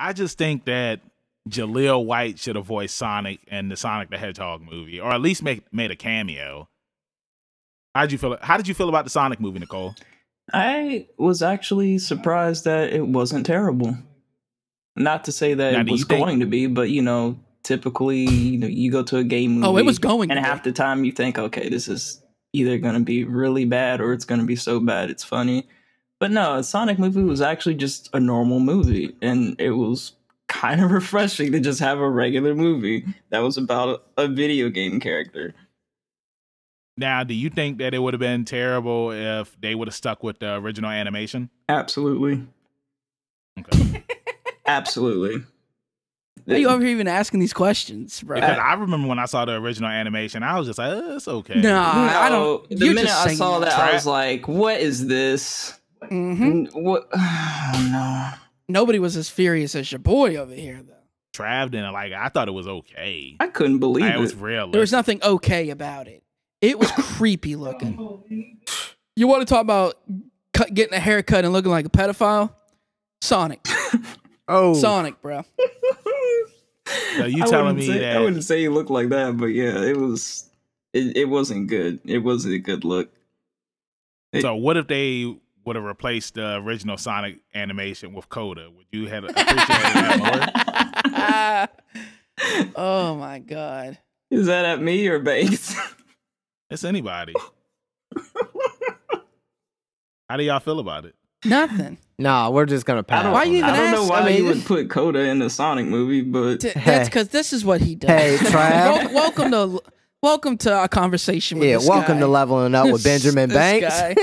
I just think that Jaleel White should have voiced Sonic in the Sonic the Hedgehog movie, or at least make made a cameo. How did you feel? How did you feel about the Sonic movie, Nicole? I was actually surprised that it wasn't terrible. Not to say that Now, it was think- going to be, but you know, typically, you know, you go to a game movie. Oh, it was going and half the time you think, okay, this is either going to be really bad or it's going to be so bad it's funny. But no, a Sonic movie was actually just a normal movie, and it was kind of refreshing to just have a regular movie that was about a video game character. Now, do you think that it would have been terrible if they would have stuck with the original animation? Absolutely, Okay. absolutely. Why are you over here even asking these questions, bro? because I remember when I saw the original animation, I was just like, "Uh, "It's okay." Nah, I don't. The you're minute I saw that, I was like, "What is this? Mhm. What? Oh, no." Nobody was as furious as your boy over here, though. Trav didn't like. I thought it was okay. I couldn't believe Like, it. it was real. There was nothing okay about it. It was creepy looking. You want to talk about cut, getting a haircut and looking like a pedophile? Sonic, Oh, Sonic, bro. So you I telling wouldn't me say, that- I wouldn't say he looked like that, but yeah, it was. It, it wasn't good. It wasn't a good look. So what if they would have replaced the original Sonic animation with Coda? Would you have appreciated that more? oh my god. Is that at me or Banks? It's anybody. How do y'all feel about it? Nothing. nah, we're just gonna pass. I don't, Why you even I don't know why I mean, you would put Coda in the Sonic movie, but T- That's because this is what he does. Hey, Trav. Wel- welcome to welcome to our conversation with Yeah, this welcome guy. to leveling up with Benjamin This Banks.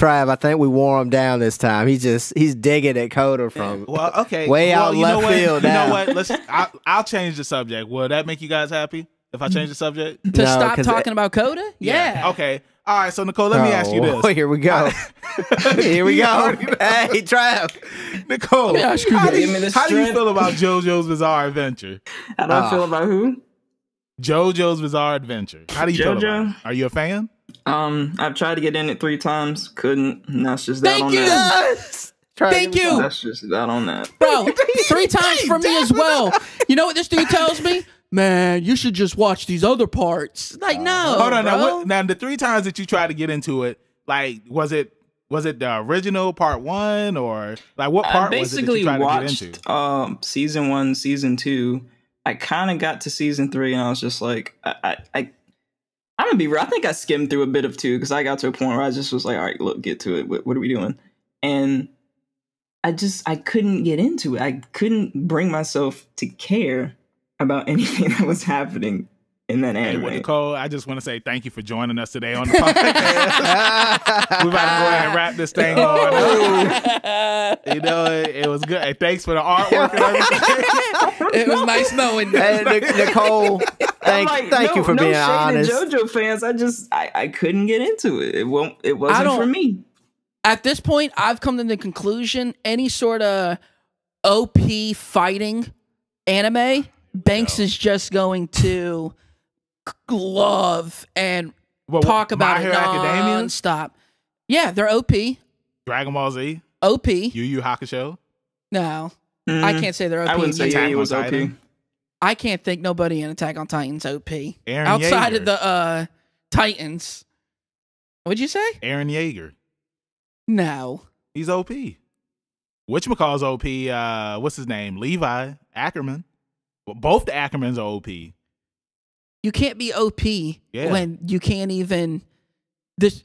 Guy. Trav, I think we wore him down this time. He's just he's digging at Coda from. Well, okay. Way well, out you know left what? field You now. know what? Let's. I'll, I'll change the subject. Will that make you guys happy if I change the subject? to No, stop 'cause talking about Coda? Yeah. Okay. All right. So Nicole, let me ask you Oh, this. Here we go. Here we go. already know. Hey, Trav. Nicole, Let me ask you how, do you, Give me the how do you feel about JoJo's Bizarre Adventure? how do I Ah. feel about who? JoJo's Bizarre Adventure. How do you feel about it? Are you a fan? Um, I've tried to get in it three times, couldn't. And that's just that Thank on you. that. Yes. Trav, Thank you. some. That's just that on that. Bro, three times for me as well. You know what this dude tells me? Man, you should just watch these other parts. Like, no. Hold on. Now, what, now, the three times that you tried to get into it, like, was it was it the original part one or like what I part was it that basically you tried to get watched into? um season one, season two. I kind of got to season three, and I was just like, I, I, I I'm gonna be real. I think I skimmed through a bit of two because I got to a point where I just was like, all right, look, get to it. What, what are we doing? And I just I couldn't get into it. I couldn't bring myself to care about anything that was happening in that Hey, anime. well, Nicole, I just want to say thank you for joining us today on the podcast. We're about to go ahead and wrap this thing on. Oh. you know, it, it was good. Hey, thanks for the artwork and everything. it was nice knowing you. Hey, Nicole, I'm thank like, thank no- you for no being shade to honest. JoJo fans, I just I, I couldn't get into it. It won't. It wasn't don't- for me. At this point, I've come to the conclusion any sort of OP fighting anime, Banks is just going to love and Well, talk My about it Hero Academia, nonstop. Yeah, they're OP. Dragon Ball Z, OP. Yu Yu Hakusho. No, I Mhm. can't say they're OP. I wouldn't say Attack yeah, was OP. Titan. I can't think nobody in Attack on Titan's OP Eren outside Yeager. of the uh Titans. What'd you say? Eren Yeager. No. He's OP. Whatchamacall's OP, uh, what's his name? Levi Ackerman. Well, both the Ackermans are OP. You can't be OP Yeah. when you can't even this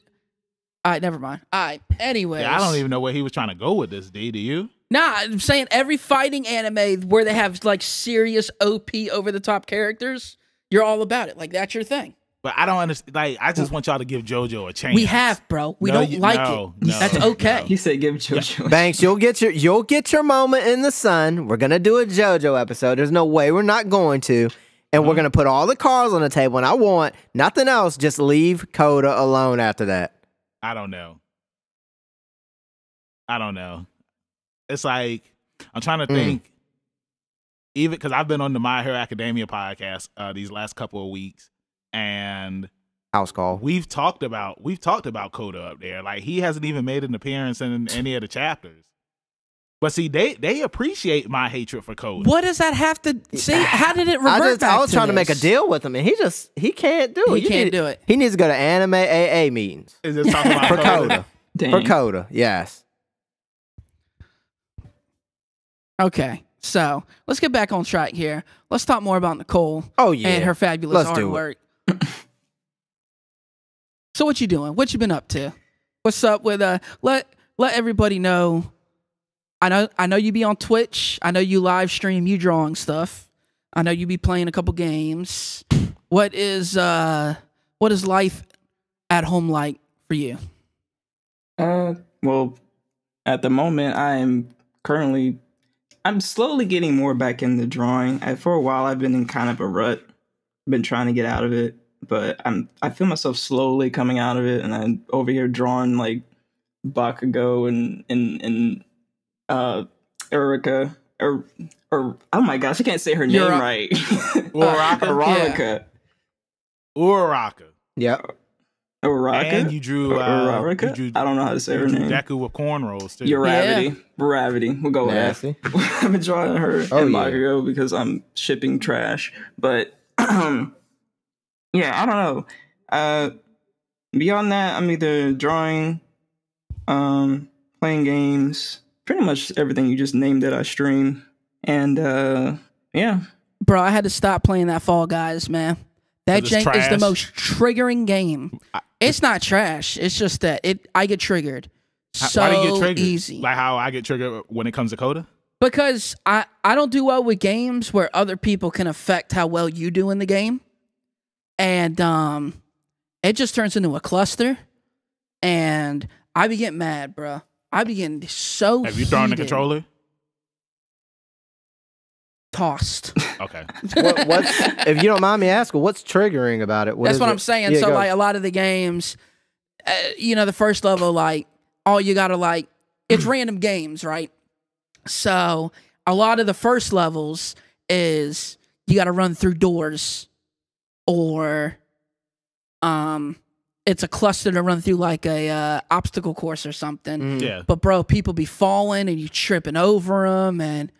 all right, never mind. All right. Anyways. Yeah, I don't even know where he was trying to go with this, D. Do you? Nah, I'm saying every fighting anime where they have like serious OP over the top characters, you're all about it. Like that's your thing. But I don't understand. Like, I just want y'all to give JoJo a chance. We have, bro. We No, don't you- like no, it. no, That's okay. He said give JoJo. Banks, you'll get your you'll get your moment in the sun. We're gonna do a JoJo episode. There's no way we're not going to, and Uh-huh. we're gonna put all the cards on the table. And I want nothing else. Just leave Coda alone after that. I don't know. I don't know. It's like I'm trying to Mm. think. Even because I've been on the My Hero Academia podcast uh, these last couple of weeks, and House call. we've talked about we've talked about Coda up there. Like he hasn't even made an appearance in any of the chapters. But see, they they appreciate my hatred for code. What does that have to see? How did it revert I just back I was to trying to make a deal with him, and he just he can't do it. He You can't need- do it. He needs to go to anime AA meetings Is this talking about for Coda? Coda. For Coda, yes. Okay, so let's get back on track here. Let's talk more about Nicole Oh yeah. and her fabulous Let's do it. artwork. so what you doing? What you been up to? What's up with uh? Let let everybody know. I know I know you be on Twitch. I know you live stream. You drawing stuff. I know you be playing a couple games. What is uh? What is life at home like for you? Uh, well, at the moment, I am currently, I'm slowly getting more back in the drawing. I, for a while, I've been in kind of a rut, been trying to get out of it, but I'm, I feel myself slowly coming out of it, and I'm over here drawing like Bakugo and and and uh, Erica. Or, or oh my gosh, I can't say her name Ura- right. Uraraka? Uraraka. Uraraka. Yep. Uraraka. And you drew, uh, Uraraka? you drew, I don't know how to say you her drew name. Deku with cornrows too. Uravity. Uravity. We'll go with that. I've been drawing her Oh, and yeah. Bakugo because I'm shipping trash. But yeah, I don't know. Uh, beyond that, I'm either drawing, um, playing games, pretty much everything you just named that I stream. And uh, yeah, Bro, I had to stop playing that Fall Guys, man. That 'Cause it's jank is the most triggering game. I- It's not trash. It's just that it I get triggered How- so Why do you get triggered? easy Like how I get triggered when it comes to Coda? because I I don't do well with games where other people can affect how well you do in the game, and um, it just turns into a cluster, and I be getting mad, bro. I be getting so. Have you thrown the controller? Tossed. Okay. What, what's if you don't mind me asking, what's triggering about it? What That's what it? I'm saying. Yeah, so go. like a lot of the games, uh, you know, the first level, like all you gotta like, it's random games, right? So a lot of the first levels is you gotta run through doors, or um, it's a cluster to run through like a uh, obstacle course or something. Mhm. Yeah. But bro, people be falling and you tripping over them, and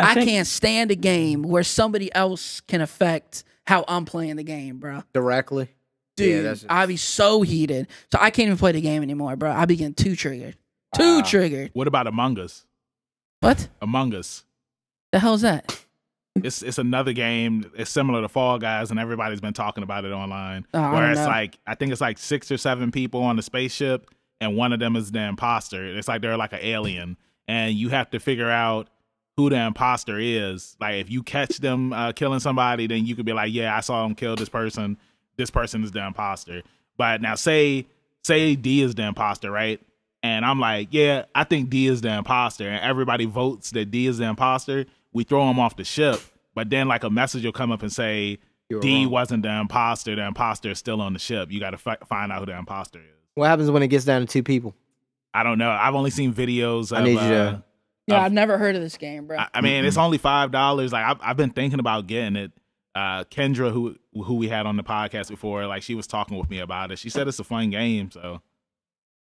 I, think- can't stand a game where somebody else can affect how I'm playing the game, bro. directly. Dude, Yeah, that's- I be so heated. So I can't even play the game anymore, bro. I be getting too triggered. Too Wow. triggered. What about Among Us? What Among Us. the hell's that? It's it's another game. It's similar to Fall Guys, and everybody's been talking about it online. Oh, where it's know. like I think it's like six or seven people on the spaceship, and one of them is the imposter. It's like they're like an alien, and you have to figure out who the imposter is. Like if you catch them uh, killing somebody, then you could be like, "Yeah, I saw him kill this person. This person is the imposter." But now, say say D is the imposter, right? And I'm like, "Yeah, I think D is the imposter," and everybody votes that D is the imposter. We throw him off the ship, but then like a message will come up and say. You were D wrong. wasn't the imposter. The imposter is still on the ship. You got to fi- find out who the imposter is. What happens when it gets down to two people? I don't know. I've only seen videos. Of, I need you uh, to- Yeah, of- I've never heard of this game, bro. I, I mean, it's only five dollars. Like I've, I've been thinking about getting it. Uh, Kendra, who who we had on the podcast before, like she was talking with me about it. She said it's a fun game. So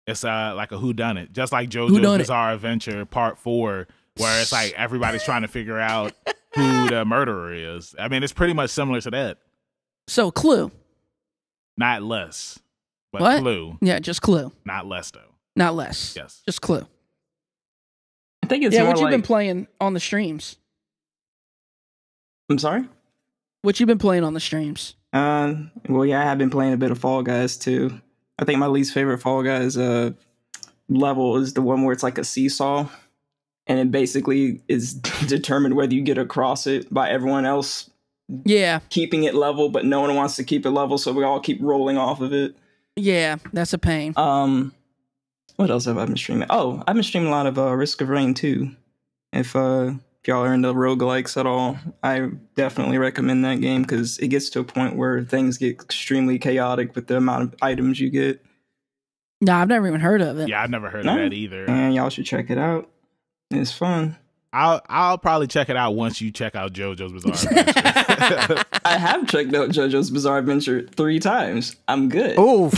it's uh like a who done it, just like JoJo's. Bizarre Adventure Part Four, where it's like everybody's trying to figure out who the murderer is. I mean, it's pretty much similar to that, so Clue. not less, but What? Clue, Yeah, just Clue. not less though. Not less. Yes. Just Clue. I think it's yeah, more what you've been playing on the streams? I'm sorry. What you've been playing on the streams? Um. Well, yeah, I have been playing a bit of Fall Guys too. I think my least favorite Fall Guys uh level is the one where it's like a seesaw, and it basically is determined whether you get across it by everyone else Yeah, keeping it level, but no one wants to keep it level, so we all keep rolling off of it. yeah, that's a pain. Um, what else have I been streaming? Oh, I've been streaming a lot of uh, Risk of Rain 2. If uh, if y'all are into roguelikes at all, I definitely recommend that game because it gets to a point where things get extremely chaotic with the amount of items you get. No, I've never even heard of it. Yeah, I've never heard No. of that either. And y'all should check it out. It's fun. I'll I'll probably check it out once you check out JoJo's Bizarre Adventure. I have checked out JoJo's Bizarre Adventure three times. I'm good. Oh,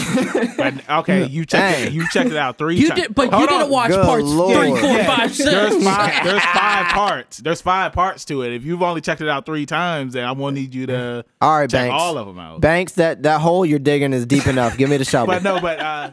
okay, you checked Dang. it. You checked it out three You times. did, but you Hold didn't on. watch Good parts Lord. three, four, Yeah. five, six. There's five. There's five parts. There's five parts to it. If you've only checked it out three times, then I'm gonna need you to All right, check Banks. all of them out. Banks, that that hole you're digging is deep enough. Give me the shovel. But no, but uh,